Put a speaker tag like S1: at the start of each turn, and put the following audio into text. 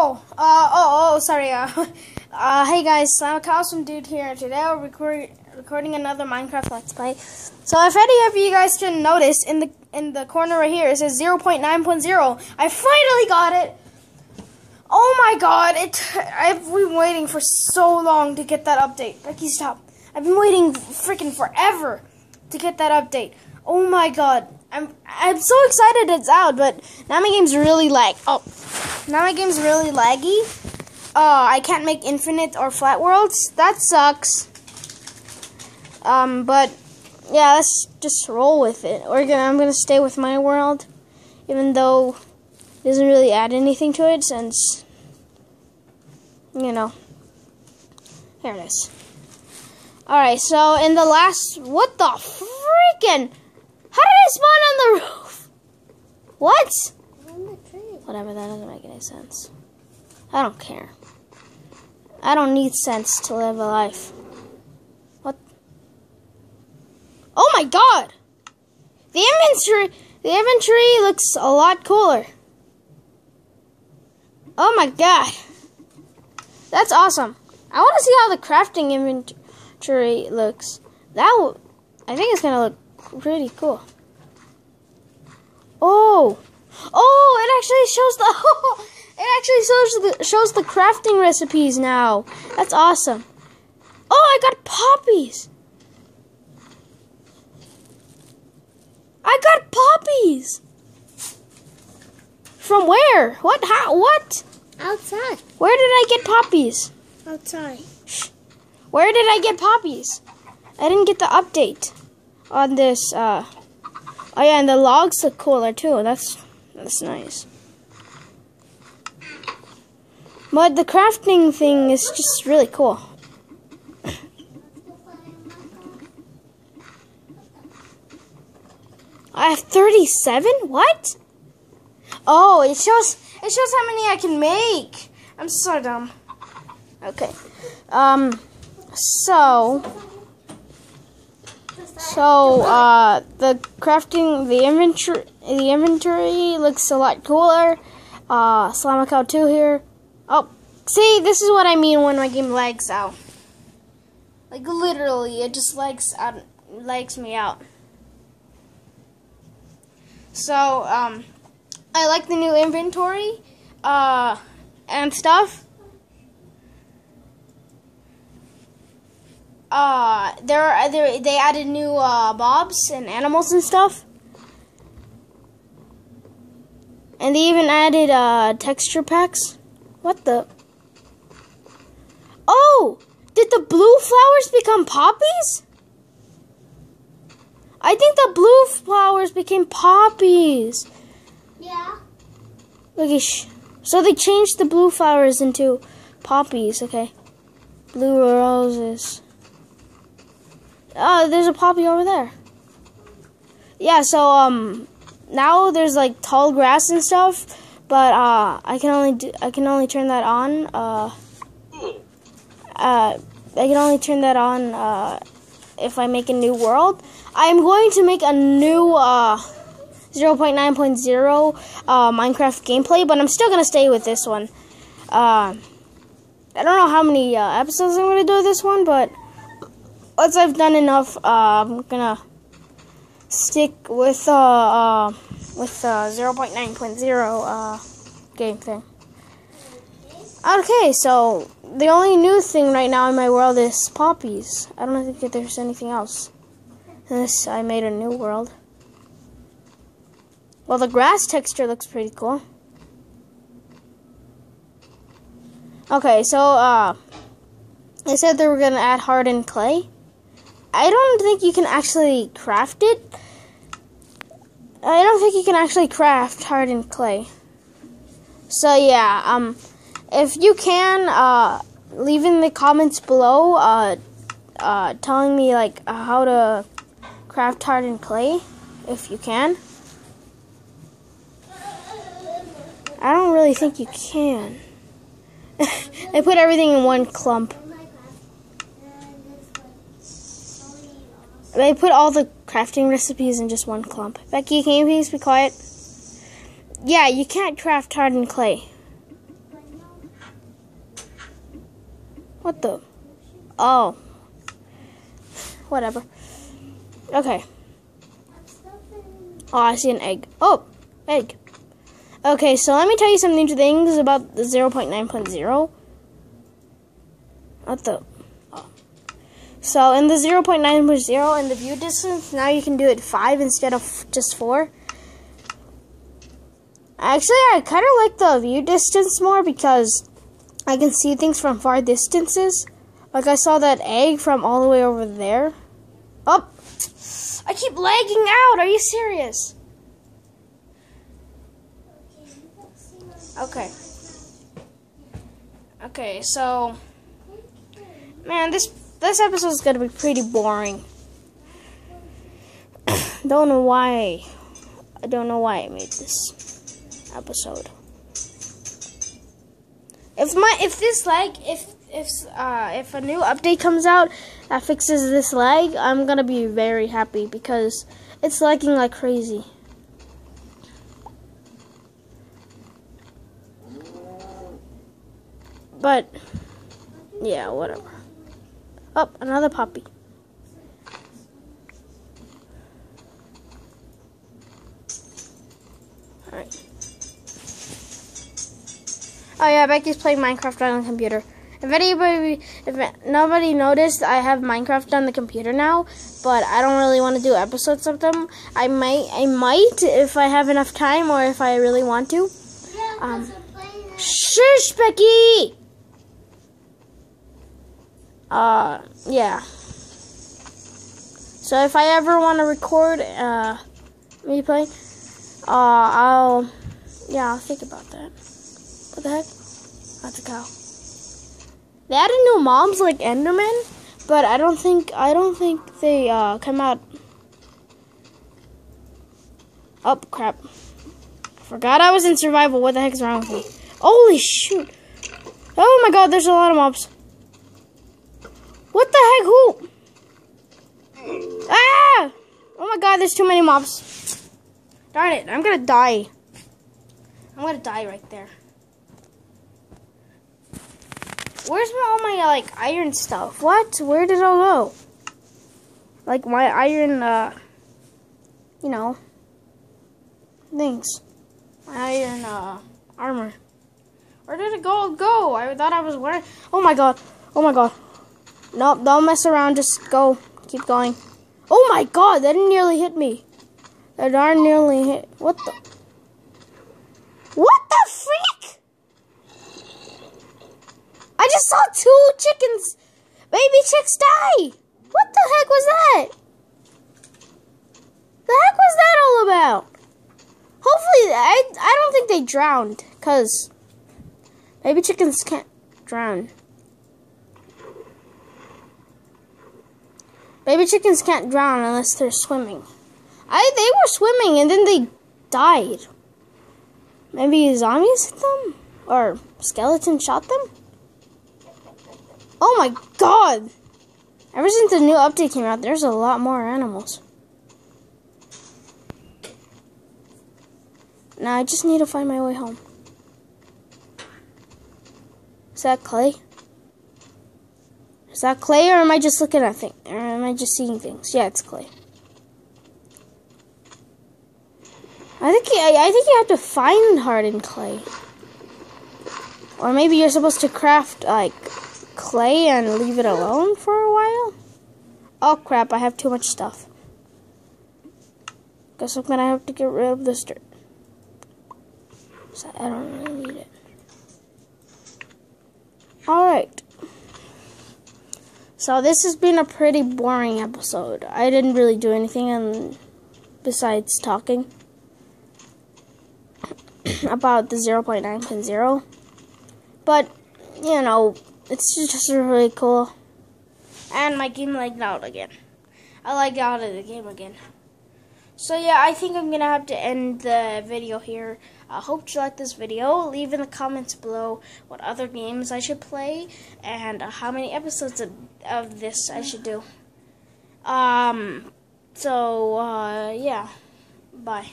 S1: Oh, uh, oh, oh, sorry. Uh, uh, hey guys, I'm a awesome dude here. Today we're record, recording another Minecraft Let's Play. So if any of you guys can notice, in the in the corner right here, it says 0.9.0. I finally got it. Oh my god, it! I've been waiting for so long to get that update. Becky, stop. I've been waiting freaking forever to get that update. Oh my god. I'm I'm so excited it's out, but now my game's really lag. Oh, now my game's really laggy. Oh, I can't make infinite or flat worlds. That sucks. Um, but yeah, let's just roll with it. We're gonna I'm gonna stay with my world, even though it doesn't really add anything to it since you know. Here it is. Alright, so in the last what the freaking did I spawn on the roof? What? Whatever, that doesn't make any sense. I don't care. I don't need sense to live a life. What? Oh my god! The inventory, the inventory looks a lot cooler. Oh my god. That's awesome. I want to see how the crafting inventory looks. That I think it's going to look pretty cool. Oh, oh! It actually shows the. it actually shows the shows the crafting recipes now. That's awesome. Oh, I got poppies. I got poppies. From where? What? How? What?
S2: Outside.
S1: Where did I get poppies?
S2: Outside.
S1: Where did I get poppies? I didn't get the update on this. Uh, oh yeah, and the logs look cooler too. That's that's nice. But the crafting thing is just really cool. I have 37? What? Oh, it shows it shows how many I can make. I'm so dumb. Okay. Um so so uh, the crafting, the inventory, the inventory looks a lot cooler. Uh, Slamacow 2 here. Oh, see, this is what I mean when my game lags out. Like literally, it just lags out, lags me out. So um, I like the new inventory, uh, and stuff. Uh, there, there they added new uh, mobs and animals and stuff. And they even added uh, texture packs. What the? Oh! Did the blue flowers become poppies? I think the blue flowers became poppies.
S2: Yeah.
S1: Look, so they changed the blue flowers into poppies. Okay, blue roses. Oh, there's a poppy over there. Yeah, so um now there's like tall grass and stuff, but uh I can only do, I can only turn that on uh uh I can only turn that on uh if I make a new world. I'm going to make a new uh 0.9.0 uh, Minecraft gameplay, but I'm still going to stay with this one. Uh, I don't know how many uh, episodes I'm going to do this one, but once I've done enough, uh, I'm gonna stick with uh, uh with uh 0.9.0 uh game thing. Okay, so the only new thing right now in my world is poppies. I don't think there's anything else. Unless I made a new world. Well, the grass texture looks pretty cool. Okay, so, uh, I said they were to add hardened clay. I don't think you can actually craft it. I don't think you can actually craft hardened clay. So yeah, um, if you can, uh, leave in the comments below, uh, uh, telling me like how to craft hardened clay, if you can. I don't really think you can. I put everything in one clump. They put all the crafting recipes in just one clump. Becky, can you please be quiet? Yeah, you can't craft hardened clay. What the? Oh. Whatever. Okay. Oh, I see an egg. Oh, egg. Okay, so let me tell you some new things about the 0.9.0. What the? Oh. So in the 0.9.0 in the view distance, now you can do it 5 instead of just 4. Actually, I kind of like the view distance more because I can see things from far distances. Like I saw that egg from all the way over there. Oh, I keep lagging out. Are you serious? Okay. Okay, so man, this this episode is gonna be pretty boring. don't know why. I don't know why I made this episode. If my if this lag if if uh if a new update comes out that fixes this lag, I'm gonna be very happy because it's lagging like crazy. But yeah, whatever. Oh, another puppy. Alright. Oh yeah, Becky's playing Minecraft on the computer. If anybody, if nobody noticed, I have Minecraft on the computer now, but I don't really want to do episodes of them. I might, I might if I have enough time or if I really want to. Um, shush, Becky. Uh, yeah. So if I ever want to record uh me playing, uh, I'll, yeah, I'll think about that. What the heck? That's a cow. They added new mobs like Enderman, but I don't think I don't think they uh, come out. Oh crap! Forgot I was in survival. What the heck is wrong with me? Holy shoot! Oh my god, there's a lot of mobs. The heck? Who? Ah! Oh my god, there's too many mobs. Darn it! I'm gonna die. I'm gonna die right there. Where's my, all my like iron stuff? What? Where did it all go? Like my iron, uh, you know, things. My iron uh, armor. Where did it go? Go? I thought I was wearing. Oh my god! Oh my god! Nope, don't mess around. Just go. Keep going. Oh my god! That nearly hit me. That darn nearly hit. What the? What the freak? I just saw two chickens, baby chicks die. What the heck was that? The heck was that all about? Hopefully, I, I don't think they drowned, because baby chickens can't drown. Baby chickens can't drown unless they're swimming. I They were swimming and then they died. Maybe zombies hit them? Or skeleton shot them? Oh my god! Ever since the new update came out, there's a lot more animals. Now I just need to find my way home. Is that clay? Is that clay or am I just looking at things? Or am I just seeing things? Yeah, it's clay. I think I, I think you have to find hardened clay. Or maybe you're supposed to craft like clay and leave it alone for a while? Oh crap, I have too much stuff. Guess I'm gonna have to get rid of this dirt. So I don't really need it. Alright. So this has been a pretty boring episode. I didn't really do anything besides talking about the 0.9.0. But, you know, it's just really cool. And my game lagged out again. I lagged out of the game again. So yeah, I think I'm going to have to end the video here. I hope you liked this video. Leave in the comments below what other games I should play and uh, how many episodes of, of this I should do. Um, so, uh, yeah. Bye.